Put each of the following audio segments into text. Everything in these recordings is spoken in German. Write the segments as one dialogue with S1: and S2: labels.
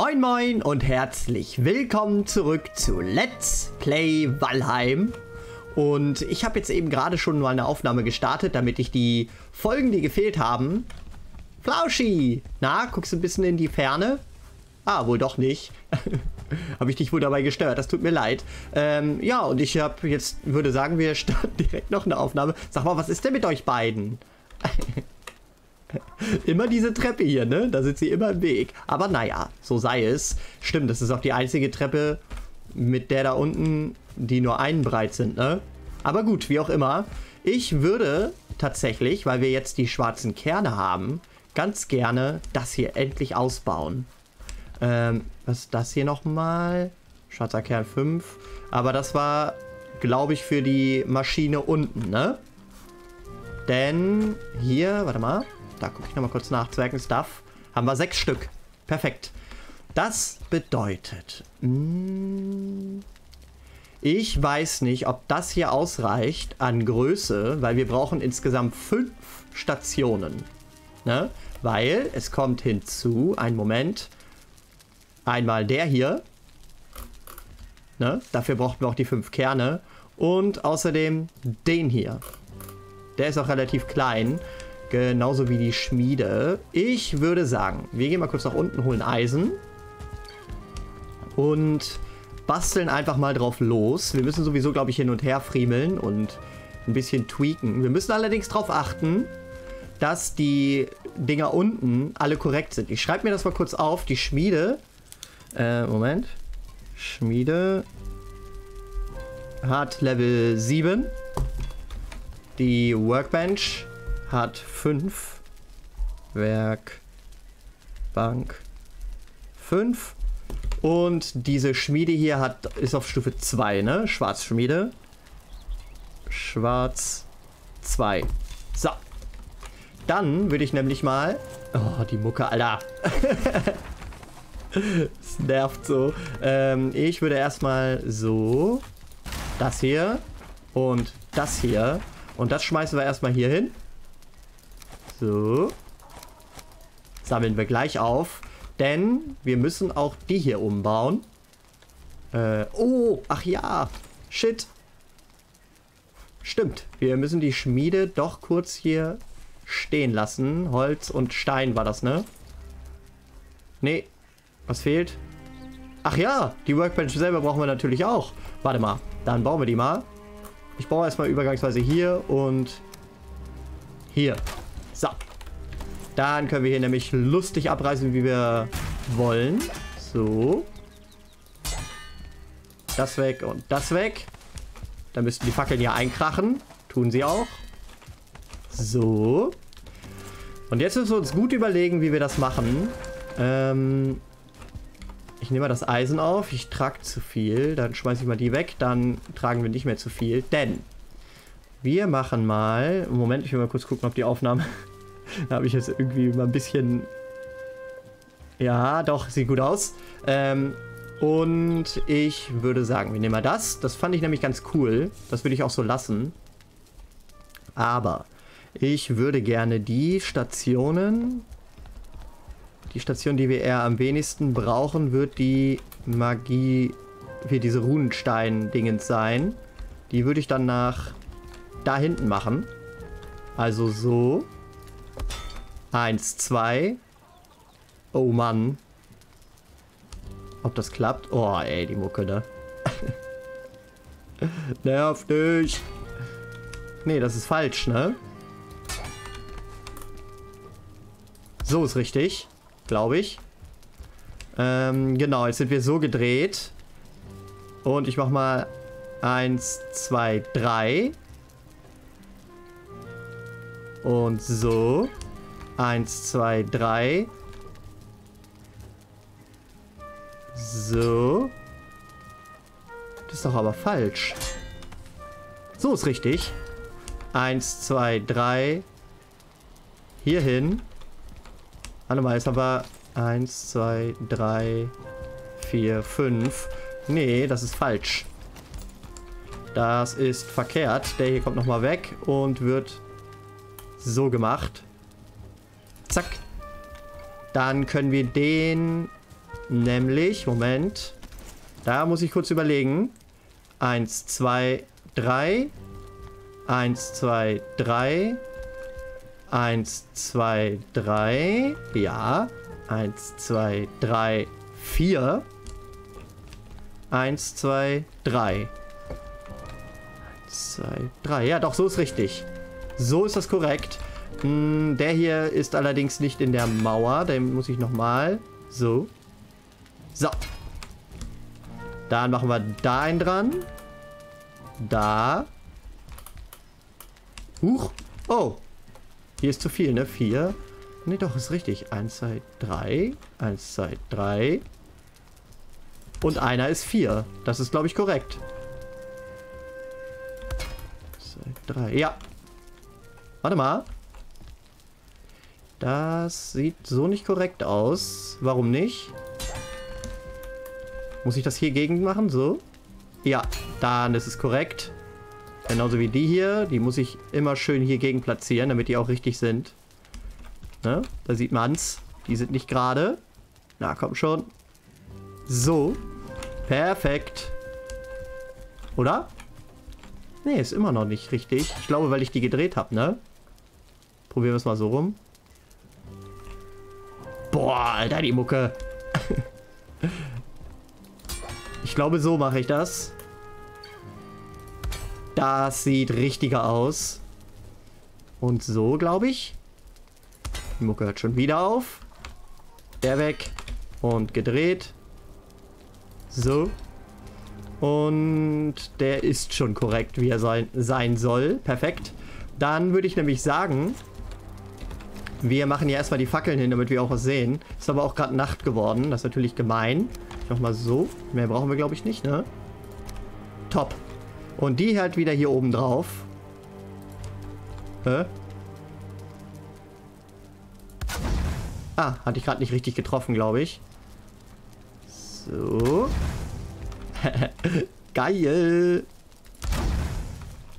S1: Moin moin und herzlich willkommen zurück zu Let's Play Valheim. Und ich habe jetzt eben gerade schon mal eine Aufnahme gestartet, damit ich die Folgen, die gefehlt haben... Flauschi! Na, guckst du ein bisschen in die Ferne? Ah, wohl doch nicht. habe ich dich wohl dabei gestört, das tut mir leid. Ähm, ja, und ich habe jetzt, würde sagen, wir starten direkt noch eine Aufnahme. Sag mal, was ist denn mit euch beiden? immer diese Treppe hier, ne? Da sind sie immer im Weg. Aber naja, so sei es. Stimmt, das ist auch die einzige Treppe mit der da unten, die nur einen breit sind, ne? Aber gut, wie auch immer. Ich würde tatsächlich, weil wir jetzt die schwarzen Kerne haben, ganz gerne das hier endlich ausbauen. Ähm, was ist das hier nochmal? Schwarzer Kern 5. Aber das war, glaube ich, für die Maschine unten, ne? Denn hier, warte mal. Da gucke ich nochmal kurz nach. Zwergen-Stuff. Haben wir sechs Stück. Perfekt. Das bedeutet... Mh, hm, ich weiß nicht, ob das hier ausreicht an Größe, weil wir brauchen insgesamt fünf Stationen. Ne? Weil es kommt hinzu, ein Moment, einmal der hier. Ne? Dafür brauchten wir auch die fünf Kerne. Und außerdem den hier. Der ist auch relativ klein. Genauso wie die Schmiede. Ich würde sagen, wir gehen mal kurz nach unten, holen Eisen. Und basteln einfach mal drauf los. Wir müssen sowieso, glaube ich, hin und her friemeln und ein bisschen tweaken. Wir müssen allerdings darauf achten, dass die Dinger unten alle korrekt sind. Ich schreibe mir das mal kurz auf. Die Schmiede. Äh, Moment. Schmiede hat Level 7. Die Workbench hat 5. Werkbank 5. Und diese Schmiede hier hat, ist auf Stufe 2, ne? Schwarzschmiede. Schwarz 2. So. Dann würde ich nämlich mal... Oh, die Mucke, Alter. Es nervt so. Ähm, ich würde erstmal so... Das hier. Und das hier. Und das schmeißen wir erstmal hier hin. So. Sammeln wir gleich auf. Denn wir müssen auch die hier umbauen. Äh, oh, ach ja. Shit. Stimmt. Wir müssen die Schmiede doch kurz hier stehen lassen. Holz und Stein war das, ne? Nee. Was fehlt? Ach ja, die Workbench selber brauchen wir natürlich auch. Warte mal, dann bauen wir die mal. Ich baue erstmal übergangsweise hier und hier. So. Dann können wir hier nämlich lustig abreißen, wie wir wollen. So. Das weg und das weg. Dann müssten die Fackeln hier einkrachen. Tun sie auch. So. Und jetzt müssen wir uns gut überlegen, wie wir das machen. Ähm, ich nehme mal das Eisen auf. Ich trage zu viel. Dann schmeiße ich mal die weg. Dann tragen wir nicht mehr zu viel. Denn wir machen mal... Moment, ich will mal kurz gucken, ob die Aufnahme da habe ich jetzt irgendwie mal ein bisschen... Ja, doch, sieht gut aus. Ähm, und ich würde sagen, wir nehmen mal das. Das fand ich nämlich ganz cool. Das würde ich auch so lassen. Aber ich würde gerne die Stationen... Die Station, die wir eher am wenigsten brauchen, wird die Magie... Wie diese Runenstein-Dingens sein. Die würde ich dann nach da hinten machen. Also so. Eins, zwei. Oh Mann. Ob das klappt? Oh, ey, die Mucke, ne? Nerv nicht. Nee, das ist falsch, ne? So ist richtig. Glaube ich. Ähm, genau, jetzt sind wir so gedreht. Und ich mach mal eins, zwei, drei. Und so. Eins, zwei, drei. So. Das ist doch aber falsch. So ist richtig. Eins, zwei, drei. Hier hin. Warte mal, jetzt aber eins, zwei, drei, vier, fünf. Nee, das ist falsch. Das ist verkehrt. Der hier kommt nochmal weg und wird so gemacht. Zack. Dann können wir den Nämlich, Moment. Da muss ich kurz überlegen. Eins, zwei, drei. Eins, zwei, drei. Eins, zwei, drei. Ja. Eins, zwei, drei, vier. Eins, zwei, drei. Eins, zwei, drei. Ja, doch, so ist richtig. So ist das korrekt. Hm, der hier ist allerdings nicht in der Mauer. Den muss ich nochmal. So. So. Dann machen wir da einen dran. Da. Huch. Oh. Hier ist zu viel, ne? Vier. Ne, doch, ist richtig. Eins, zwei, drei. Eins, zwei, drei. Und einer ist vier. Das ist, glaube ich, korrekt. Zwei, drei. Ja. Warte mal. Das sieht so nicht korrekt aus. Warum nicht? Muss ich das hier gegen machen? So? Ja, dann ist es korrekt. Genauso wie die hier. Die muss ich immer schön hier gegen platzieren, damit die auch richtig sind. Ne? Da sieht man's. Die sind nicht gerade. Na, komm schon. So. Perfekt. Oder? Nee, ist immer noch nicht richtig. Ich glaube, weil ich die gedreht habe, ne? Probieren wir es mal so rum. Boah, Alter, die Mucke. ich glaube, so mache ich das. Das sieht richtiger aus. Und so, glaube ich. Die Mucke hört schon wieder auf. Der weg. Und gedreht. So. Und der ist schon korrekt, wie er sein, sein soll. Perfekt. Dann würde ich nämlich sagen, wir machen hier erstmal die Fackeln hin, damit wir auch was sehen. Ist aber auch gerade Nacht geworden. Das ist natürlich gemein. Ich mach mal so. Mehr brauchen wir, glaube ich, nicht, ne? Top. Und die halt wieder hier oben drauf. Hä? Ah, hatte ich gerade nicht richtig getroffen, glaube ich. So. Geil.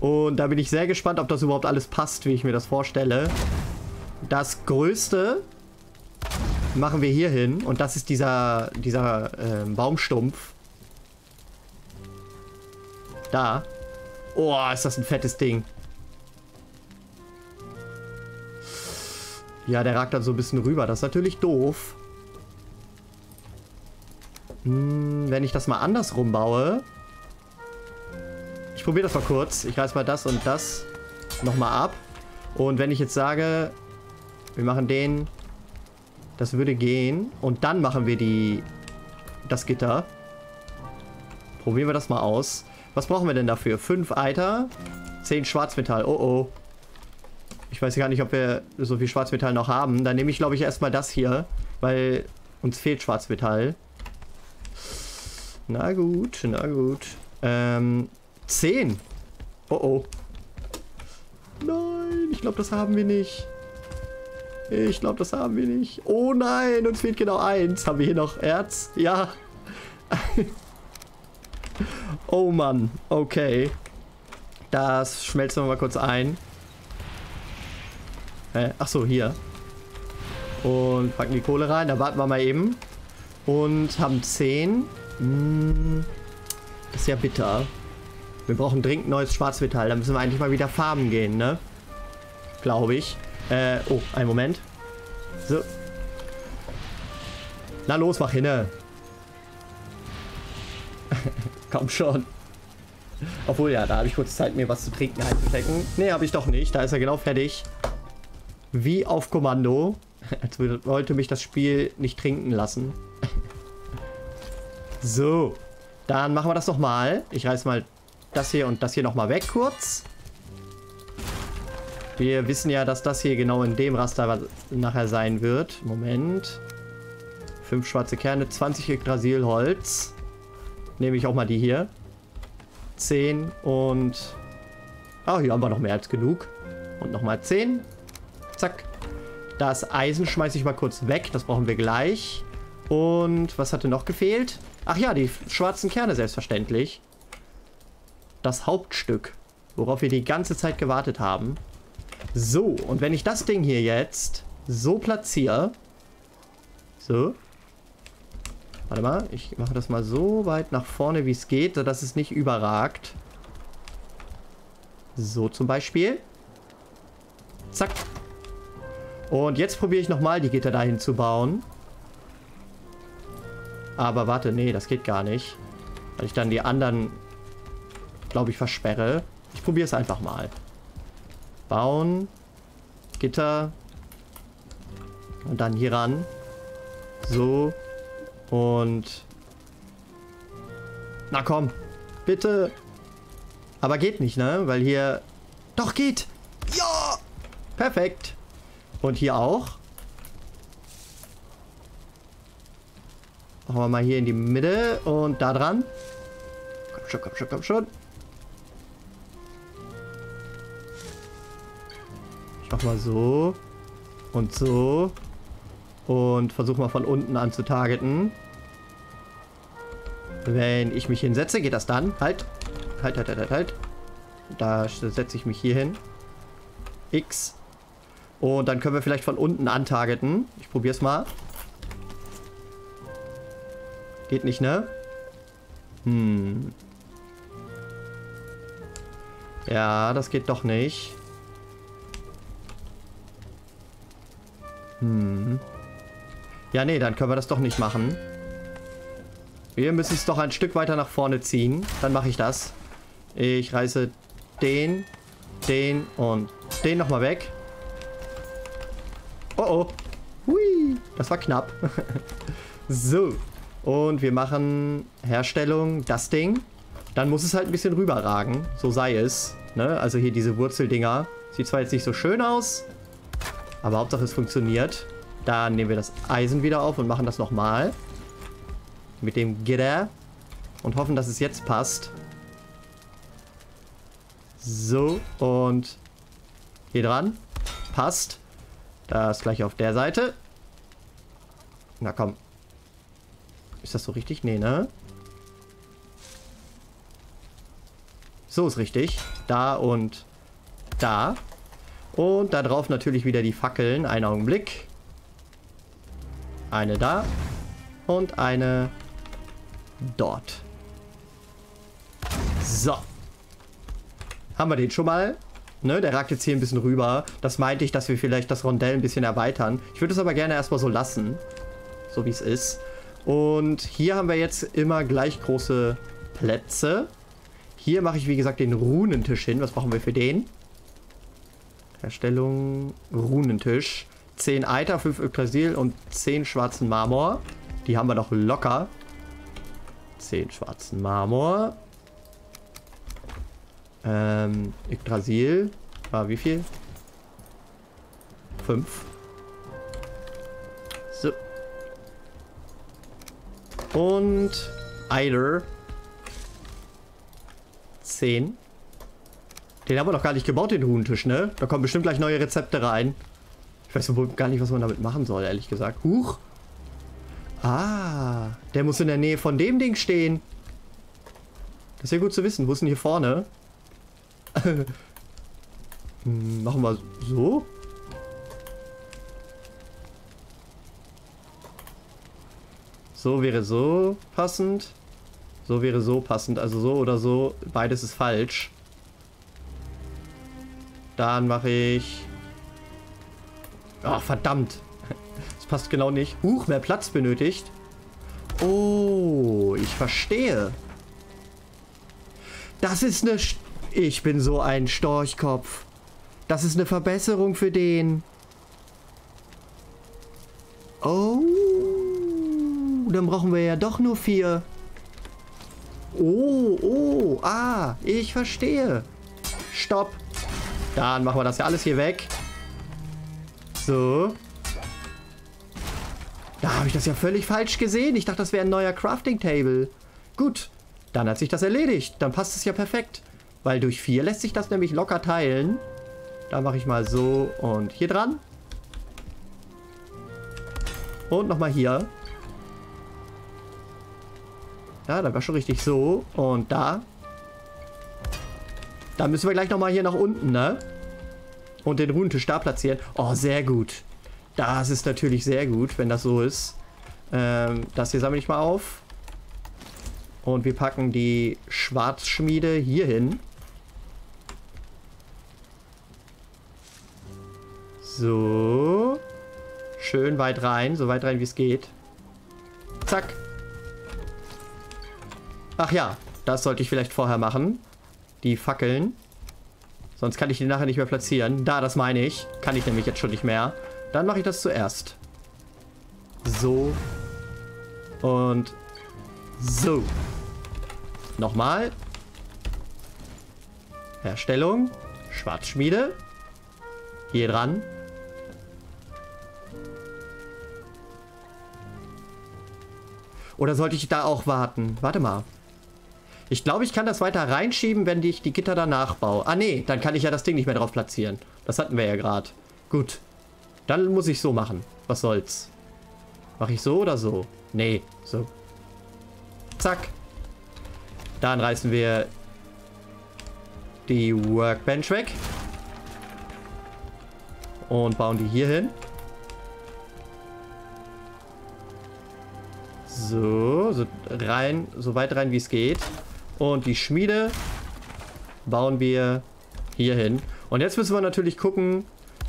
S1: Und da bin ich sehr gespannt, ob das überhaupt alles passt, wie ich mir das vorstelle. Das größte machen wir hier hin. Und das ist dieser, dieser äh, Baumstumpf. Da. Oh, ist das ein fettes Ding. Ja, der ragt dann so ein bisschen rüber. Das ist natürlich doof. Hm, wenn ich das mal andersrum baue. Ich probiere das mal kurz. Ich reiß mal das und das nochmal ab. Und wenn ich jetzt sage, wir machen den. Das würde gehen. Und dann machen wir die das Gitter. Probieren wir das mal aus. Was brauchen wir denn dafür? 5 Eiter, 10 Schwarzmetall. Oh oh. Ich weiß gar nicht, ob wir so viel Schwarzmetall noch haben. Dann nehme ich, glaube ich, erstmal das hier. Weil uns fehlt Schwarzmetall. Na gut, na gut. Ähm, 10. Oh oh. Nein, ich glaube, das haben wir nicht. Ich glaube, das haben wir nicht. Oh nein, uns fehlt genau eins. Haben wir hier noch Erz? Ja. oh Mann, okay. Das schmelzen wir mal kurz ein. Äh, ach so, hier. Und packen die Kohle rein. Da warten wir mal eben. Und haben 10. Hm, das ist ja bitter. Wir brauchen dringend neues Schwarzmetall. Da müssen wir eigentlich mal wieder farben gehen, ne? Glaube ich. Äh, oh, einen Moment. So. Na los, mach hinne. Komm schon. Obwohl, ja, da habe ich kurz Zeit, mir was zu trinken einzustecken. Nee, habe ich doch nicht. Da ist er genau fertig. Wie auf Kommando. Als wollte mich das Spiel nicht trinken lassen. so. Dann machen wir das nochmal. Ich reiß mal das hier und das hier nochmal weg kurz. Wir wissen ja, dass das hier genau in dem Raster nachher sein wird. Moment. Fünf schwarze Kerne, 20 Yggdrasilholz. Nehme ich auch mal die hier. 10 und... Ah, hier haben wir noch mehr als genug. Und nochmal 10. Zack. Das Eisen schmeiße ich mal kurz weg. Das brauchen wir gleich. Und was hatte noch gefehlt? Ach ja, die schwarzen Kerne selbstverständlich. Das Hauptstück, worauf wir die ganze Zeit gewartet haben. So, und wenn ich das Ding hier jetzt so platziere, so, Warte mal, ich mache das mal so weit nach vorne, wie es geht, sodass es nicht überragt. So zum Beispiel. Zack. Und jetzt probiere ich nochmal die Gitter dahin zu bauen. Aber warte, nee, das geht gar nicht. Weil ich dann die anderen, glaube ich, versperre. Ich probiere es einfach mal. Bauen. Gitter. Und dann hier ran. So. Und... Na komm. Bitte. Aber geht nicht, ne? Weil hier... Doch, geht. Ja! Perfekt. Und hier auch. Machen wir mal hier in die Mitte und da dran. Komm schon, komm schon, komm schon. Mal so. Und so. Und versuche mal von unten an zu targeten. Wenn ich mich hinsetze, geht das dann. Halt. Halt, halt, halt, halt, halt. Da setze ich mich hier hin. X. Und dann können wir vielleicht von unten antargeten. Ich probiere es mal. Geht nicht, ne? Hm. Ja, das geht doch nicht. Hm. Ja, nee, dann können wir das doch nicht machen. Wir müssen es doch ein Stück weiter nach vorne ziehen. Dann mache ich das. Ich reiße den, den und den nochmal weg. Oh oh. Hui, das war knapp. so. Und wir machen Herstellung, das Ding. Dann muss es halt ein bisschen rüberragen. So sei es. Ne? Also hier diese Wurzeldinger. Sieht zwar jetzt nicht so schön aus. Aber Hauptsache es funktioniert. Dann nehmen wir das Eisen wieder auf und machen das nochmal. Mit dem Gitter. Und hoffen, dass es jetzt passt. So. Und hier dran. Passt. Das gleich auf der Seite. Na komm. Ist das so richtig? Nee, ne? So ist richtig. Da und da. Und da drauf natürlich wieder die Fackeln. Einen Augenblick. Eine da. Und eine dort. So. Haben wir den schon mal? Ne, der ragt jetzt hier ein bisschen rüber. Das meinte ich, dass wir vielleicht das Rondell ein bisschen erweitern. Ich würde es aber gerne erstmal so lassen. So wie es ist. Und hier haben wir jetzt immer gleich große Plätze. Hier mache ich, wie gesagt, den Runentisch hin. Was brauchen wir für den? Herstellung Runentisch. 10 Eiter, 5 Yggdrasil und 10 schwarzen Marmor. Die haben wir noch locker. 10 schwarzen Marmor. Ähm, Yggdrasil. Ah, wie viel? 5. So. Und Eider. 10. Den haben wir doch gar nicht gebaut, den Huhntisch, ne? Da kommen bestimmt gleich neue Rezepte rein. Ich weiß wohl gar nicht, was man damit machen soll, ehrlich gesagt. Huch. Ah, der muss in der Nähe von dem Ding stehen. Das ist ja gut zu wissen. Wo ist denn hier vorne? hm, machen wir so. So wäre so passend. So wäre so passend. Also so oder so. Beides ist falsch. Dann mache ich... Ach, verdammt. Das passt genau nicht. Huch, mehr Platz benötigt. Oh, ich verstehe. Das ist eine... St ich bin so ein Storchkopf. Das ist eine Verbesserung für den. Oh dann brauchen wir ja doch nur vier. Oh, oh, ah, ich verstehe. Stopp. Dann machen wir das ja alles hier weg. So. Da habe ich das ja völlig falsch gesehen. Ich dachte, das wäre ein neuer Crafting Table. Gut, dann hat sich das erledigt. Dann passt es ja perfekt. Weil durch vier lässt sich das nämlich locker teilen. Da mache ich mal so und hier dran. Und nochmal hier. Ja, da war schon richtig so. Und da. Da müssen wir gleich nochmal hier nach unten, ne? Und den Runentisch da platzieren. Oh, sehr gut. Das ist natürlich sehr gut, wenn das so ist. Ähm, das hier sammle ich mal auf. Und wir packen die Schwarzschmiede hier hin. So. Schön weit rein, so weit rein wie es geht. Zack. Ach ja, das sollte ich vielleicht vorher machen. Die Fackeln. Sonst kann ich die nachher nicht mehr platzieren. Da, das meine ich. Kann ich nämlich jetzt schon nicht mehr. Dann mache ich das zuerst. So. Und so. Nochmal. Herstellung. Schwarzschmiede. Hier dran. Oder sollte ich da auch warten? Warte mal. Ich glaube, ich kann das weiter reinschieben, wenn ich die Gitter danach baue. Ah, nee, dann kann ich ja das Ding nicht mehr drauf platzieren. Das hatten wir ja gerade. Gut. Dann muss ich so machen. Was soll's. Mache ich so oder so? Nee, so. Zack. Dann reißen wir die Workbench weg. Und bauen die hier hin. So, so rein, so weit rein wie es geht. Und die Schmiede bauen wir hier hin. Und jetzt müssen wir natürlich gucken.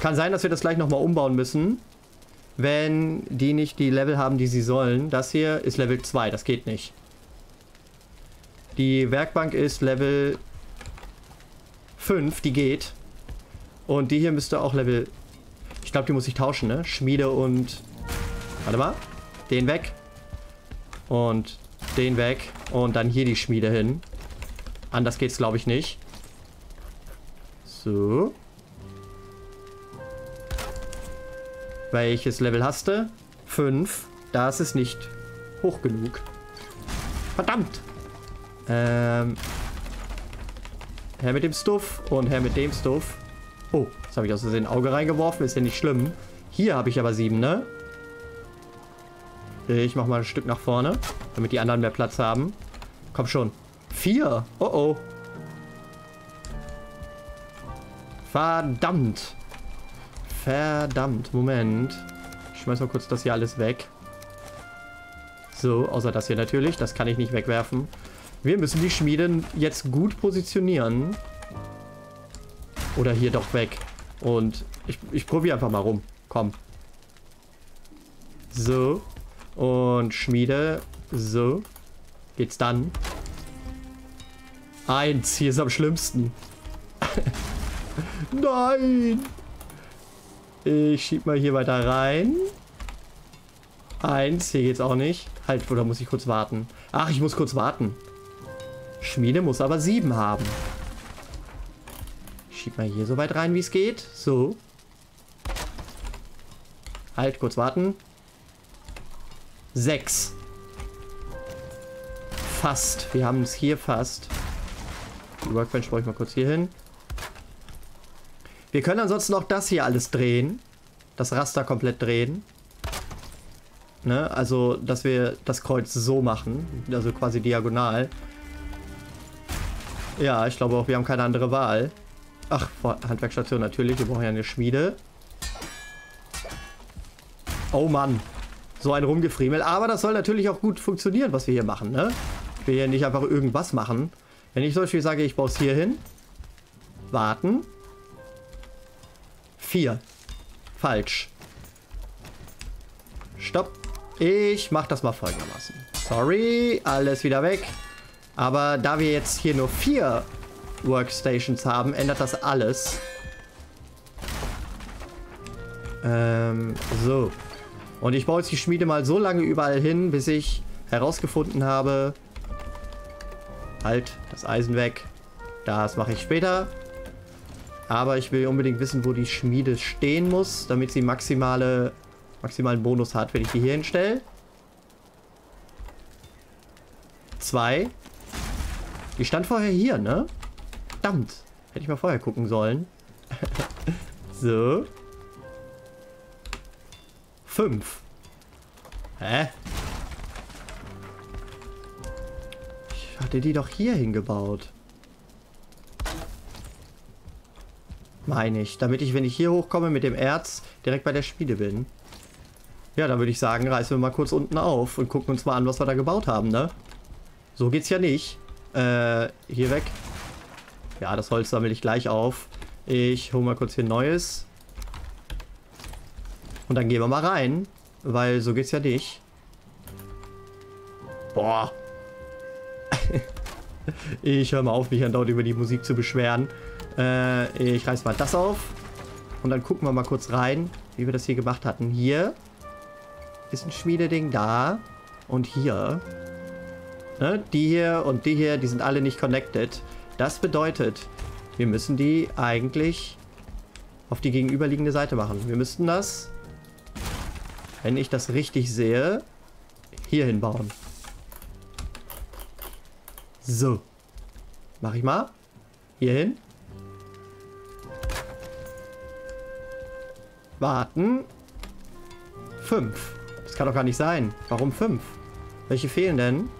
S1: Kann sein, dass wir das gleich nochmal umbauen müssen. Wenn die nicht die Level haben, die sie sollen. Das hier ist Level 2, das geht nicht. Die Werkbank ist Level 5, die geht. Und die hier müsste auch Level... Ich glaube, die muss ich tauschen, ne? Schmiede und... Warte mal. Den weg. Und den weg. Und dann hier die Schmiede hin. Anders geht's, glaube ich, nicht. So. Welches Level hast du? 5. Das ist nicht hoch genug. Verdammt! Ähm. Her mit dem Stuff und her mit dem Stuff. Oh, das habe ich aus Versehen Auge reingeworfen. Ist ja nicht schlimm. Hier habe ich aber sieben, ne? Ich mache mal ein Stück nach vorne, damit die anderen mehr Platz haben. Komm schon. Vier. Oh oh. Verdammt. Verdammt. Moment. Ich schmeiß mal kurz das hier alles weg. So, außer das hier natürlich. Das kann ich nicht wegwerfen. Wir müssen die Schmieden jetzt gut positionieren. Oder hier doch weg. Und ich, ich probiere einfach mal rum. Komm. So. Und Schmiede. So. Geht's dann. Eins. Hier ist am schlimmsten. Nein. Ich schieb mal hier weiter rein. Eins. Hier geht's auch nicht. Halt, oder muss ich kurz warten? Ach, ich muss kurz warten. Schmiede muss aber sieben haben. Ich schieb mal hier so weit rein, wie es geht. So. Halt, kurz warten. Sechs. Fast. Wir haben es hier fast. Die Workbench brauche ich mal kurz hier hin. Wir können ansonsten auch das hier alles drehen. Das Raster komplett drehen. Ne? Also, dass wir das Kreuz so machen. Also quasi diagonal. Ja, ich glaube auch, wir haben keine andere Wahl. Ach, Handwerkstation natürlich. Wir brauchen ja eine Schmiede. Oh Mann so ein Rumgefriemel. Aber das soll natürlich auch gut funktionieren, was wir hier machen, ne? Will hier nicht einfach irgendwas machen. Wenn ich zum Beispiel sage, ich baue es hier hin. Warten. Vier. Falsch. Stopp. Ich mache das mal folgendermaßen. Sorry, alles wieder weg. Aber da wir jetzt hier nur vier Workstations haben, ändert das alles. Ähm, so. Und ich baue jetzt die Schmiede mal so lange überall hin, bis ich herausgefunden habe... Halt, das Eisen weg. Das mache ich später. Aber ich will unbedingt wissen, wo die Schmiede stehen muss, damit sie maximale, maximalen Bonus hat, wenn ich die hier hinstelle. Zwei. Die stand vorher hier, ne? Verdammt. Hätte ich mal vorher gucken sollen. so. 5. Hä? Ich hatte die doch hier hingebaut. Meine ich. Damit ich, wenn ich hier hochkomme mit dem Erz, direkt bei der Schmiede bin. Ja, dann würde ich sagen, reißen wir mal kurz unten auf und gucken uns mal an, was wir da gebaut haben, ne? So geht's ja nicht. Äh, hier weg. Ja, das Holz sammle ich gleich auf. Ich hole mal kurz hier Neues. Und dann gehen wir mal rein. Weil so geht's ja nicht. Boah. ich höre mal auf, mich andauernd über die Musik zu beschweren. Äh, ich reiß mal das auf. Und dann gucken wir mal kurz rein, wie wir das hier gemacht hatten. Hier ist ein Schmiededing da. Und hier. Ne, die hier und die hier, die sind alle nicht connected. Das bedeutet, wir müssen die eigentlich auf die gegenüberliegende Seite machen. Wir müssten das, wenn ich das richtig sehe, hier hinbauen. So. Mach ich mal. Hier hin. Warten. Fünf. Das kann doch gar nicht sein. Warum fünf? Welche fehlen denn?